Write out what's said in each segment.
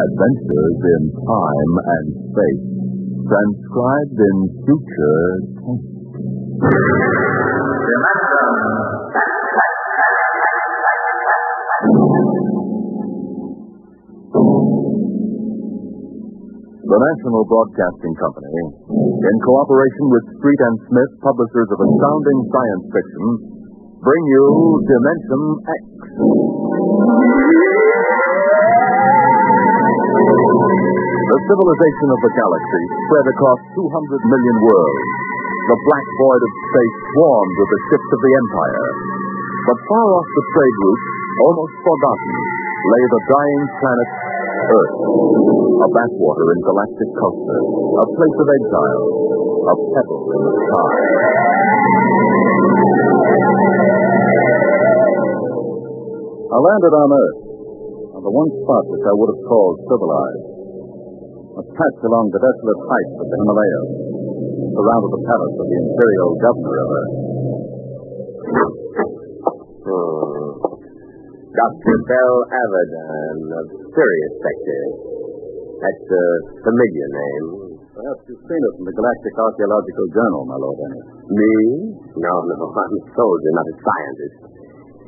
Adventures in Time and Space. Transcribed in future tense. The National Broadcasting Company, in cooperation with Street and Smith, publishers of astounding science fiction, bring you Dimension X. The civilization of the galaxy spread across 200 million worlds. The black void of space swarmed with the ships of the Empire. But far off the trade route, almost forgotten, lay the dying planet Earth, a backwater in galactic culture, a place of exile, a pebble in the sky. I landed on Earth, on the one spot which I would have called civilized. Patch along the desolate heights of the Himalayas, surrounded the palace of the imperial governor of Earth. Hmm. Dr. Bel Arvardan of Sirius Sector. That's a familiar name. Perhaps you've seen it in the Galactic Archaeological Journal, my Lord. Me? No, no, I'm a soldier, not a scientist.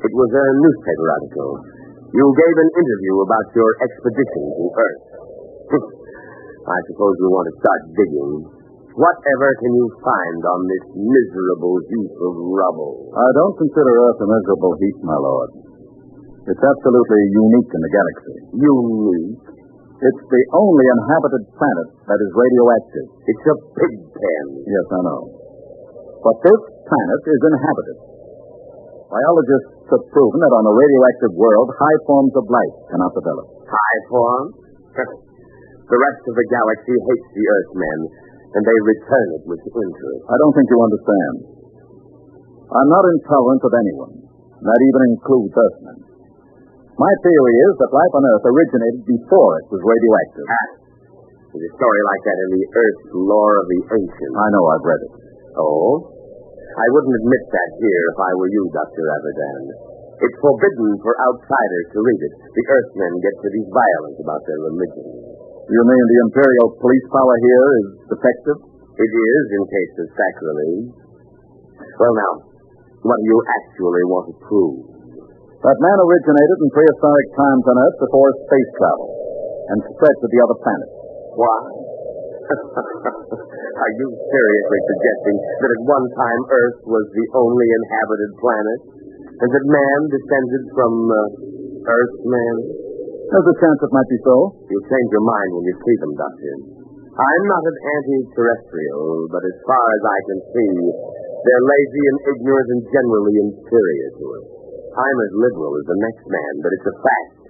It was a newspaper article. You gave an interview about your expedition to Earth. I suppose you want to start digging. Whatever can you find on this miserable heap of rubble? I don't consider Earth a miserable heap, my Lord. It's absolutely unique in the galaxy. Unique. It's the only inhabited planet that is radioactive. It's a pig pen. Yes, I know. But this planet is inhabited. Biologists have proven that on a radioactive world, high forms of life cannot develop. High form? The rest of the galaxy hates the Earthmen, and they return it with interest. I don't think you understand. I'm not intolerant of anyone. That even includes Earthmen. My theory is that life on Earth originated before it was radioactive. Ah, there's a story like that in the Earth lore of the ancients. I know, I've read it. Oh? I wouldn't admit that here if I were you, Dr. Arvardan. It's forbidden for outsiders to read it. The Earthmen get pretty violent about their religion. You mean the Imperial police power here is defective? It is in case of sacrilege. Well, now, what do you actually want to prove? That man originated in prehistoric times on Earth before space travel and spread to the other planets. Why? Are you seriously suggesting that at one time Earth was the only inhabited planet? And that man descended from uh, Earthman? There's a chance it might be so. You'll change your mind when you see them, Doctor. I'm not an anti-terrestrial, but as far as I can see, they're lazy and ignorant and generally inferior to us. I'm as liberal as the next man, but it's a fact.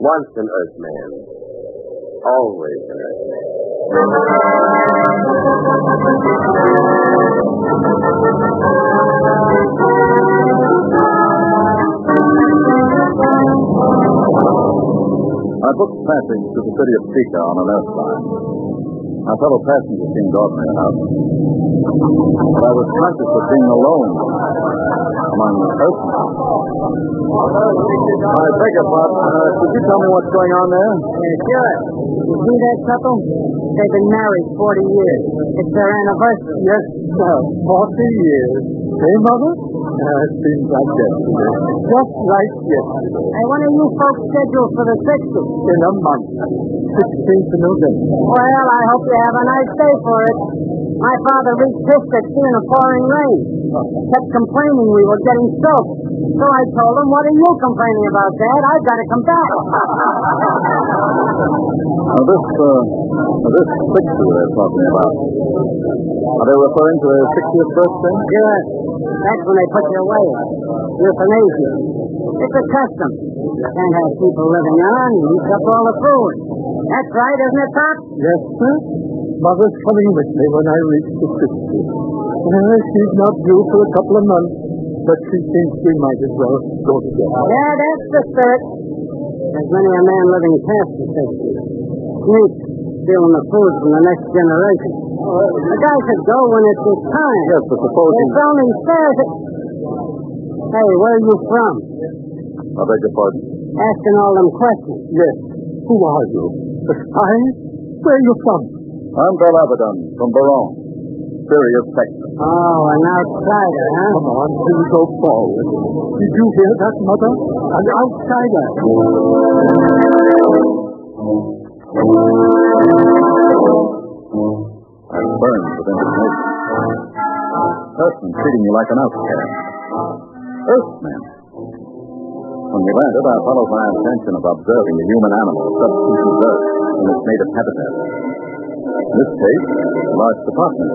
Once an Earthman, always an Earthman. I booked passage to the city of Sika on an Earth line. My fellow passengers seemed ordinary enough. But I was conscious of being alone among Earthmen. I beg your pardon. Uh, could you tell me what's going on there? sure. You see that couple? They've been married 40 years. It's their anniversary. Yes, sir. Forty years. Hey, Mother? It seems like yesterday. Just like yesterday. Hey, when are you folks scheduled for the 60th? In a month. 16th of November. Well, I hope you have a nice day for it. My father reached pissed at seeing a pouring rain. Kept complaining we were getting soaked. So I told him, what are you complaining about, Dad? I've got to come back. Now, this, uh, this 60 they're talking about. Are they referring to their 60th birthday? Good. That's when they put you way, Euthanasia. It's a custom. You can't have people living on and eat up all the food. That's right, isn't it, Pop? Yes, sir. Mother's coming with me when I reach the 60. Uh, she's not due for a couple of months, but she thinks we might as well go together. Yeah, that's the spirit. There's many a man living past the 60. Sneak, stealing the food from the next generation. The guy should go when it's his time. Yes, but suppose. It's only fair that... Hey, where are you from? I beg your pardon? Asking all them questions. Yes. Who are you? A spy? Where are you from? I'm Bill Abaddon from Baron. Sirius Sector. Oh, an outsider, huh? Come on, please go forward. Did you hear that, Mother? An outsider. I'm burned with indignation. Earthman treating me like an outcast. Earthman. When we landed, I followed my intention of observing the human animal substitution Earth in its native habitat. In this case, a large department.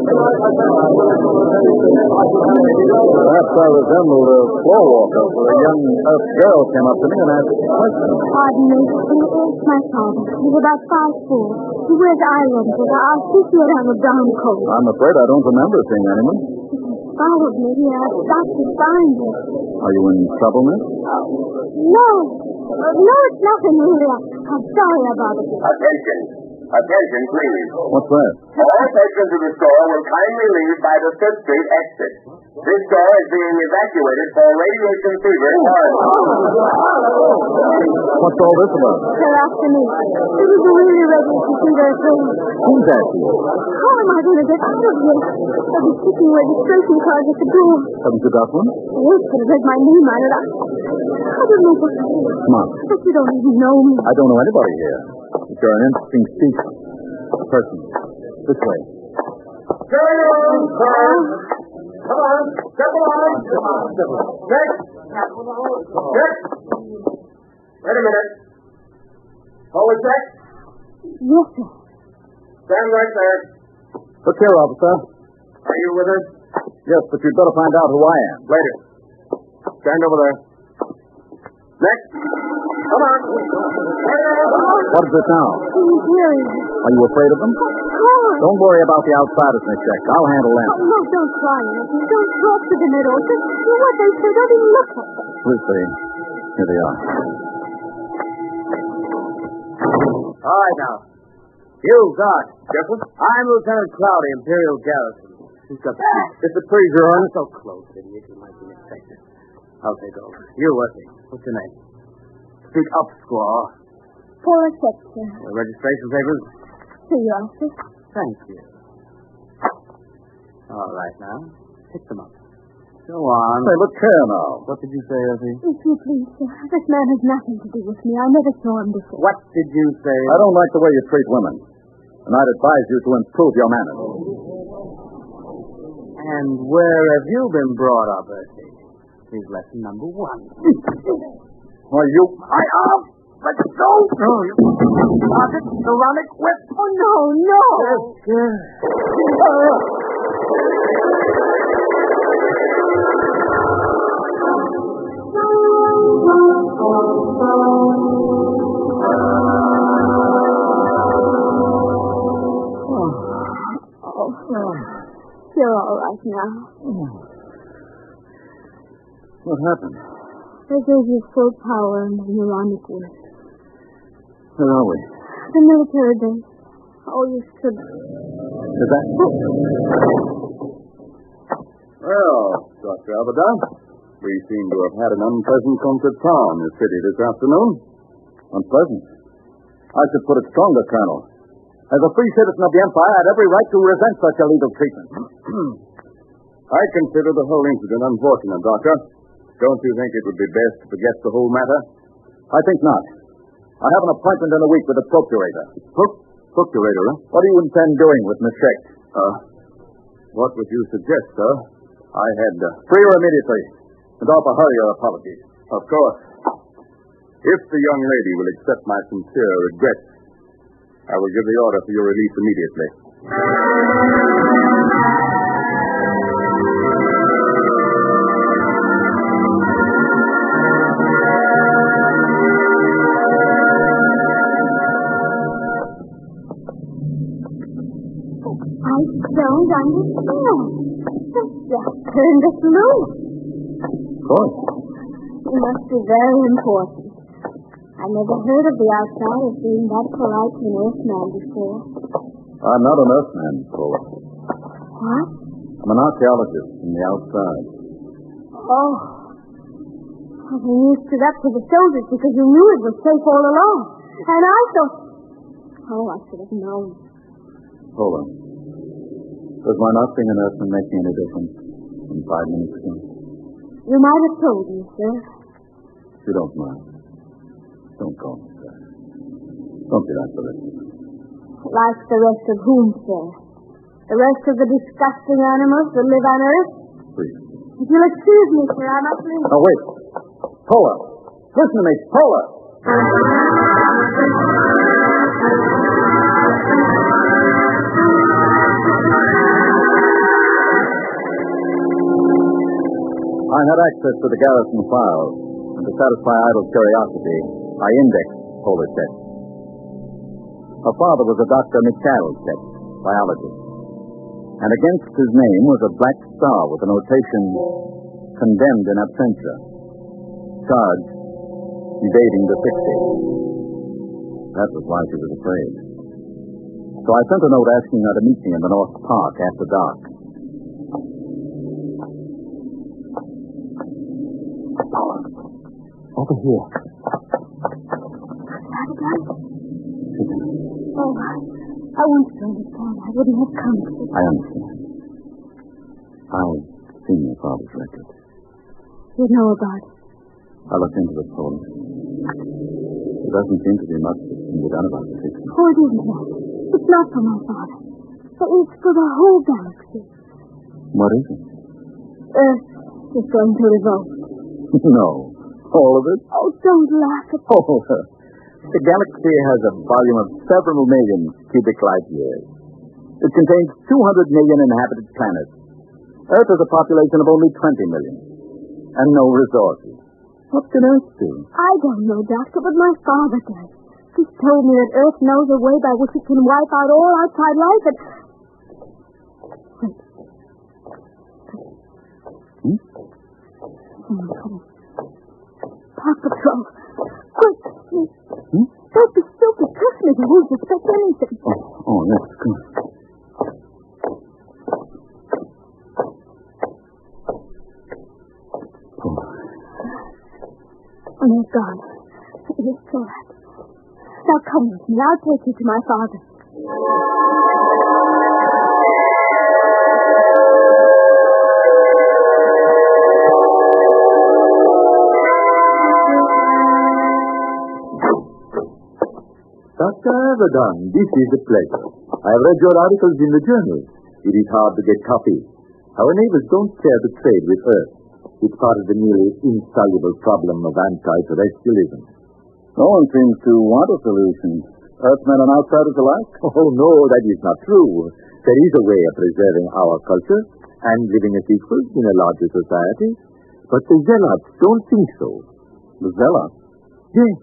Perhaps I resembled a floor walker, for a young Earth girl came up to me and asked a question. Pardon me. It's my father. He's about five four. He wears eyelenses. I'll see you have a brown coat. I'm afraid I don't remember seeing anyone. Followed me. He asked Dr. Steinberg. Are you in trouble, miss? No. Uh, no, it's nothing really. I- I'm sorry about it. Attention. Attention, please. What's that? All patrons of the store will kindly leave by the Fifth Street exit. This store is being evacuated for radiation fever quarantine. What's all this about? They're after me. It was a really radiation fever thing. Who's after you? How am I going to get out of here? I'll be sticking registration cards at the door. Haven't you got one? Wolf could have read my name on it. I, I don't know what to do. Come on. But you don't even know me. I don't know anybody here. You're an interesting species. Person. This way. Carry on, sir. Come on. Step along. Next. Next. Wait a minute. Forward check. Yes, sir. Stand right there. Look here, officer. Are you with us? Yes, but you'd better find out who I am. Later. Stand over there. Next. Come on. What is it now? He's hearing. Are you afraid of them? Come Don't worry about the outsiders, Miss Shekt. I'll handle them. No, oh, don't try anything. Don't talk to them at all. Just do what they say. Don't even look at them. We'll see. Here they are. All right, now. You, guard. Jeffrey? I'm Lieutenant Claudy, Imperial Garrison. Speak up. It's a please, Your Honor. So close, idiot. You might be mistaken. I'll take over. You, Worthy. What's your name? Speak up, squaw. Pola Sexton. The registration papers? Here you are, sir. Thank you. All right, now. Pick them up. Go on. Say, look here now. What did you say, Elsie? If you please, sir. This man has nothing to do with me. I never saw him before. What did you say? I don't like the way you treat women. And I'd advise you to improve your manners. And where have you been brought up, Elsie? Here's lesson number one. Why, you... I am. Let's go. No, you. Pocket, Ironic whip. Oh, no, no. Oh, you're all right now. What happened? They gave you full power and neuronic work. Where are we? The military base. Oh, you should. Is that... Well, Dr. Abaddon, we seem to have had an unpleasant contretemps in the city this afternoon. Unpleasant. I should put it stronger, Colonel. As a free citizen of the Empire, I had every right to resent such illegal treatment. I consider the whole incident unfortunate, Doctor. Don't you think it would be best to forget the whole matter? I think not. I have an appointment in a week with the procurator. Pro- procurator, huh? What do you intend doing with Miss Shekt? Uh, what would you suggest, sir? I had, uh, Free her immediately, and offer her your apologies. of course. If the young lady will accept my sincere regrets, I will give the order for your release immediately. Loose. Of course. It must be very important. I never heard of the outsiders being that polite to an Earthman before. I'm not an Earthman, Pola. What? I'm an archaeologist from the outside. Oh. Well, then you stood up to the soldiers because you knew it was safe all along. And I thought... Oh, I should have known. Hold on. Does my not being an Earthman make any difference in five minutes ago? You might have told me, sir. You don't mind. Don't call me, sir. Don't be like the rest of us. Like the rest of whom, sir? The rest of the disgusting animals that live on Earth? Please. If you'll excuse me, sir, I must leave. Now, wait. Pola. Listen to me. Pola. I had access to the garrison files, and to satisfy idle curiosity, I indexed text. Her father was a Dr. Text, biologist, and against his name was a black star with a notation condemned in absentia, charge evading the 60. That was why she was afraid. So I sent a note asking her to meet me in the North Park after dark. Over here. That again? Oh, I, I want to understand. I wouldn't have come. I understand. I've seen your father's record. You know about it. I looked into it, Paul. There doesn't seem to be much that can be done about the fixing. Oh, it isn't that. It's not for my father. But it's for the whole galaxy. What is it? Earth is going to revolt. no. All of it? Oh, don't laugh at Oh, the galaxy has a volume of several million cubic light years. It contains 200 million inhabited planets. Earth has a population of only 20 million. And no resources. What can Earth do? I don't know, Doctor, but my father does. He's told me that Earth knows a way by which it can wipe out all outside life and... Hmm? Someone coming. Park Patrol. Quick! Hmm? Don't be stupid. Trust me, they won't suspect anything. Oh, oh, yes, come on. Oh, they're gone. It's all right. Now come with me. I'll take you to my father. Dr. Arvardan, this is a pleasure. I have read your articles in the journal. It is hard to get copy. Our neighbors don't care to trade with Earth. It's part of the nearly insoluble problem of anti-terrestrialism. no one seems to want a solution. Earthmen and outsiders alike? Oh, no, that is not true. There is a way of preserving our culture and living as equals in a larger society. But the zealots don't think so. The zealots? Yes.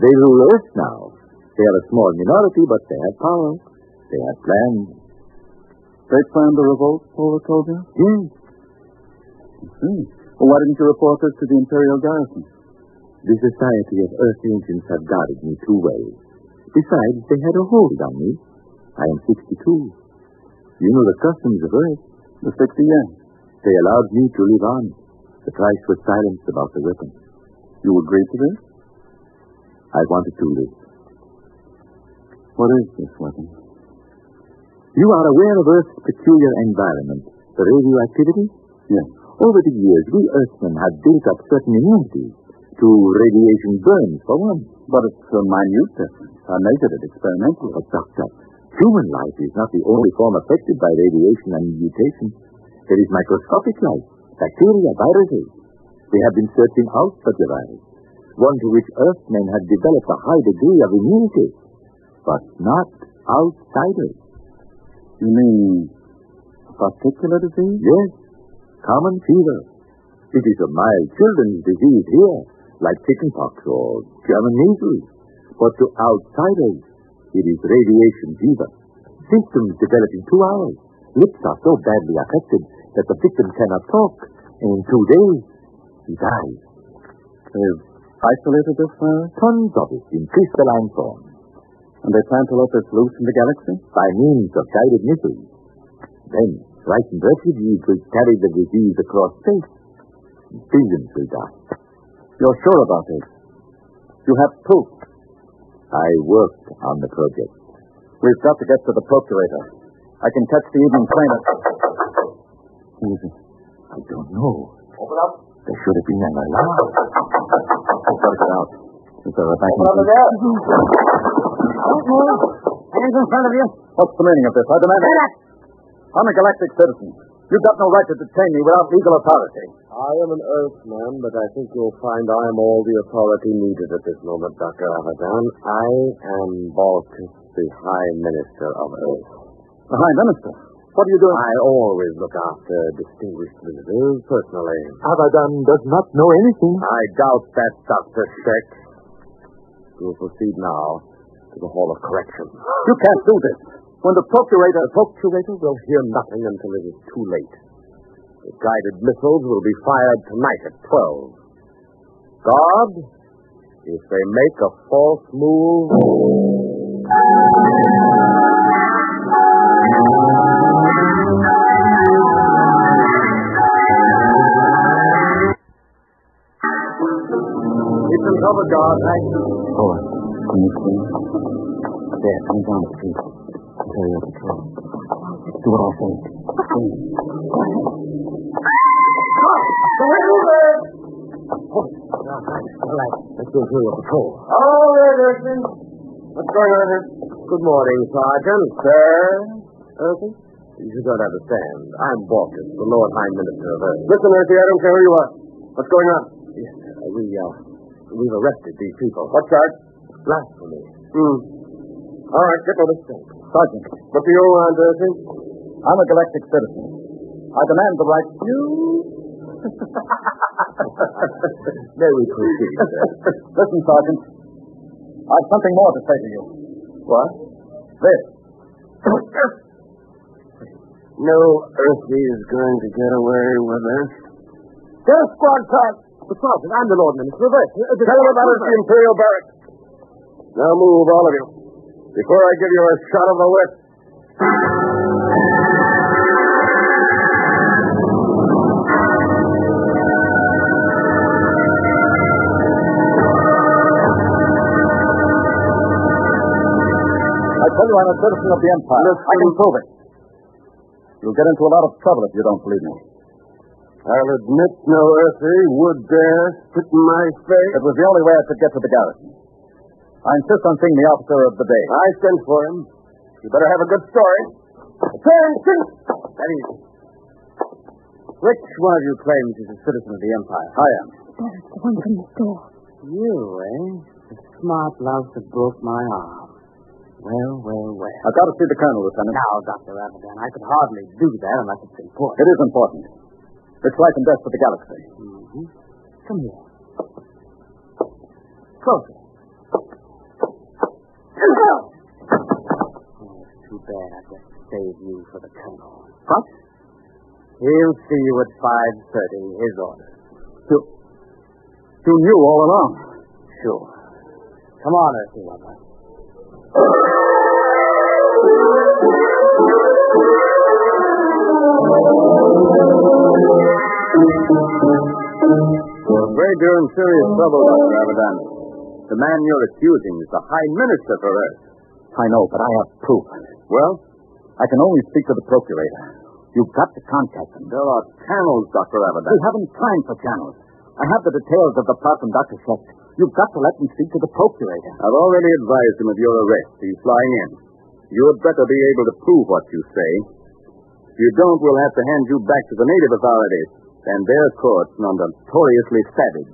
They rule Earth now. They are a small minority, but they have power. They have plans. They planned a revolt, told you? Yes. I see. Well, why didn't you report this to the Imperial Garrison? The Society of Earth Ancients have guarded me too well. Besides, they had a hold on me. I am 62. You know the customs of Earth. The 60 years. They allowed me to live on. The price was silence about the weapon. You agreed to this? I wanted to live. What is this weapon? You are aware of Earth's peculiar environment, the radioactivity? Yes. Over the years, we Earthmen have built up certain immunities to radiation burns, for one. But it's a minute difference. I measured it experimentally. But, Doctor, human life is not the only form affected by radiation and mutation. There is microscopic life, bacteria, viruses. They have been searching out such a virus, one to which Earthmen had developed a high degree of immunity, but not outsiders. You mean particular disease? Yes, common fever. It is a mild children's disease here, like chickenpox or German measles. But to outsiders, it is radiation fever. Symptoms develop in two hours. Lips are so badly affected that the victim cannot talk. And in two days, he dies. They've isolated this virus, Tons of it in crystalline form and they plan to let this loose in the galaxy? by means of guided missiles. Then, frightened refugees will carry the disease across space. Billions will die. You're sure about this? You have proof? I worked on the project. We've got to get to the procurator. I can catch the evening train at... Who is it? I don't know. Open up. There should have been an alarm. I've got to get out. Is there a back Open up there. Don't move. Hands in front of you. What's the meaning of this? I demand... Stand up. I'm a galactic citizen. You've got no right to detain me without legal authority. I am an Earthman, but I think you'll find I am all the authority needed at this moment, Dr. Abadan. I am Baltus, the High Minister of Earth. The High Minister. What are you doing? I always look after distinguished visitors personally. Abadan does not know anything. I doubt that, Dr. Shekt. We'll proceed now to the Hall of Correction. You can't do this. When the procurator... The procurator will hear nothing until it is too late. The guided missiles will be fired tonight at 12. God, if they make a false move. Keep them covered, God. Thank you. Boy, you see? There, come down the street. Carry your patrol. Do what I say. Swing. All right, let's go through your patrol. All right, Erskine. What's going on here? Good morning, Sergeant. Sir? Earthy? You don't understand. I'm Baltus, the Lord High Minister of Earth. Listen, Earthy, I don't care who you are. What's going on? Yes, uh, we, uh, we've arrested these people. What charge? Blasphemy. Hmm. All right, get moving. Sergeant, What do you want, Earthy? I'm a galactic citizen. I demand the right... You... May we proceed? Listen, Sergeant. I've something more to say to you. What? This. No Earthy is going to get away with this. Death squad cut. The Sergeant, I'm the Lord Minister. Uh, Tell him about it the Imperial Barracks. Now move, all of you. Before I give you a shot of the whip. I tell you I'm a citizen of the Empire. I can prove it. You'll get into a lot of trouble if you don't believe me. I'll admit no Earthy would dare spit in my face. It was the only way I could get to the garrison. I insist on seeing the officer of the day. I sent for him. You better have a good story. Attention! That is. Which one of you claims he's a citizen of the Empire? I am. There's the one from the store. You, eh? The smart louse that broke my arm. Well, well, well. I've got to see the colonel, Lieutenant. Now, Dr. Abadan, I could hardly do that unless it's important. It is important. It's life and death for the galaxy. Mm-hmm. Come here. Closer. Oh, it's too bad I just saved you for the colonel. What? He'll see you at 5.30, his orders. You, you knew all along. Sure. Come on, Earthy lover. In very darn serious trouble, Dr. Abadan. The man you're accusing is the High Minister for Earth. I know, but I have proof. Well, I can only speak to the procurator. You've got to contact him. there are channels, Dr. Abadan. We haven't time for channels. I have the details of the plot from Dr. Shekt. You've got to let me speak to the procurator. I've already advised him of your arrest. He's flying in. You'd better be able to prove what you say. If you don't, we'll have to hand you back to the native authorities and their courts are notoriously savage.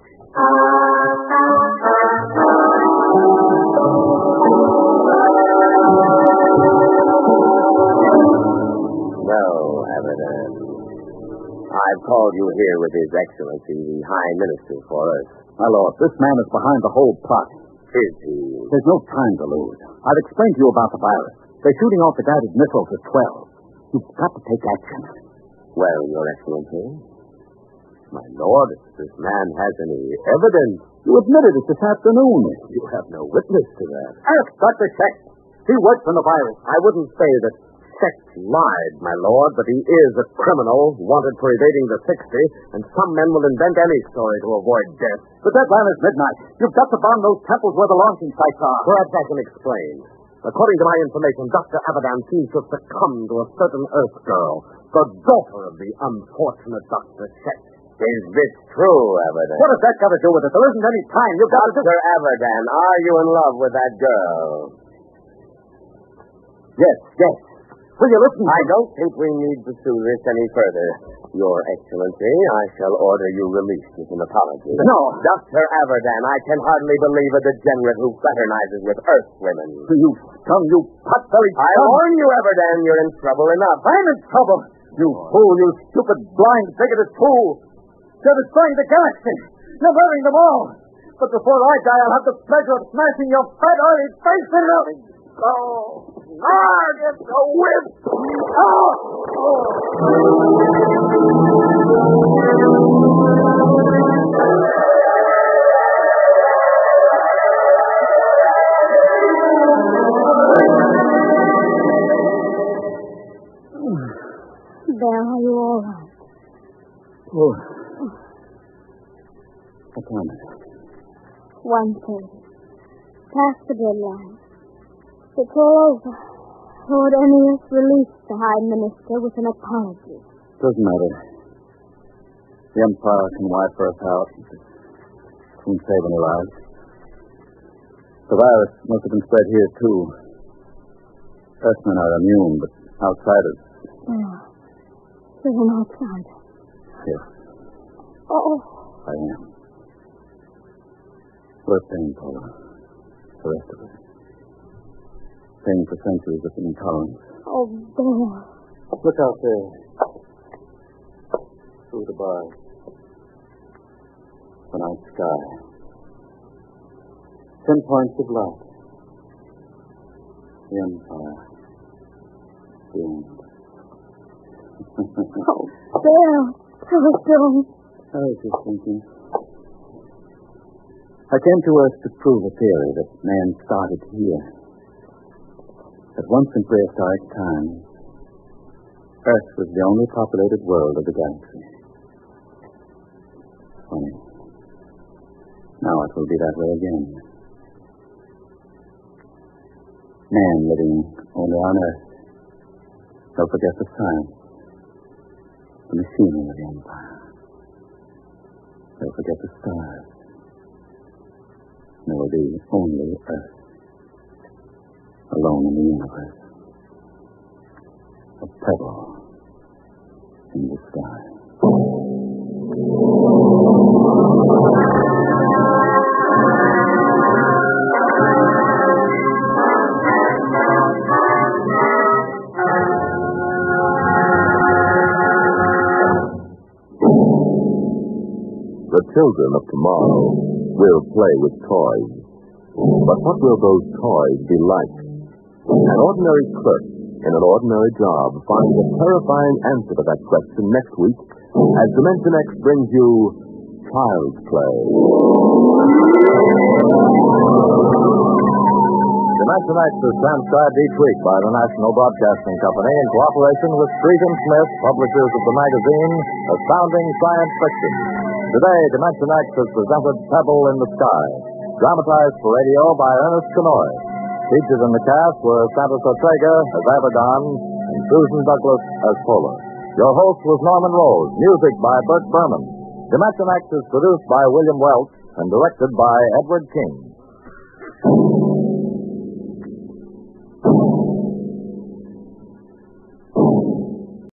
I've called you here with His Excellency, the High Minister for us. My lord, this man is behind the whole plot. Is he? There's no time to lose. I've explained to you about the virus. They're shooting off the guided missiles at 12. You've got to take action. Well, Your Excellency, my lord, if this man has any evidence, You admitted it this afternoon. you have no witness to that. Ask Dr. Shekt. He works on the virus. I wouldn't say that Shekt lied, my lord, but he is a criminal wanted for evading the 60, and some men will invent any story to avoid death. The deadline is midnight. You've got to bomb those temples where the launching sites are. Perhaps I can explain. According to my information, Dr. Abadan seems to have succumbed to a certain Earth girl, the daughter of the unfortunate Dr. Shekt. Is this true, Abadan? What has that got to do with it? There isn't any time. You've got to do... Dr. Abadan, are you in love with that girl? Yes, yes. Will you listen? I don't think we need to pursue this any further. Your Excellency, I shall order you released with an apology. No. Dr. Arvardan, I can hardly believe a degenerate who fraternizes with Earth women. You scum, you pot-bellied I warn you, Arvardan, you're in trouble enough. I'm in trouble. You fool, you stupid, blind, bigoted fool. You're destroying the galaxy. You're murdering them all. But before I die, I'll have the pleasure of smashing your fat, oily face in out. Oh, ah, get the whip. Oh, Bel, are you all right? Oh. What time is it? One thirty. Past the deadline. It's all over. Lord Ennius released the High Minister with an apology. Doesn't matter. The Empire can wipe Earth out. It won't save any lives. The virus must have been spread here, too. Earthmen are immune, but outsiders, Bel, you're an outsider. yes, Oh, I am. We're paying, Pola. The rest of us. Paying for centuries of intolerance. oh, Bel. Look out there. Through the bars. The night sky. Ten points of light. The Empire. Doomed. Oh, Bel. Oh, don't. I was just thinking. I came to Earth to prove a theory that man started here. That once in prehistoric time, Earth was the only populated world of the galaxy. Funny. Now it will be that way again. Man living only on Earth. Don't forget the science, the machinery of the Empire. Don't forget the stars. There will be only Earth. Alone in the universe. A pebble in the sky. The children of tomorrow will play with toys. But what will those toys be like? An ordinary clerk in an ordinary job finds a terrifying answer to that question next week as Dimension X brings you Child's Play. Dimension X is transcribed each week by the National Broadcasting Company in cooperation with Street and Smith, publishers of the magazine Astounding Science Fiction. Today, Dimension X has presented Pebble in the Sky, dramatized for radio by Ernest Kinoy. Featured in the cast were Santos Ortega as Abaddon and Susan Douglas as Pola. Your host was Norman Rose, music by Bert Berman. Dimension X is produced by William Welch and directed by Edward King.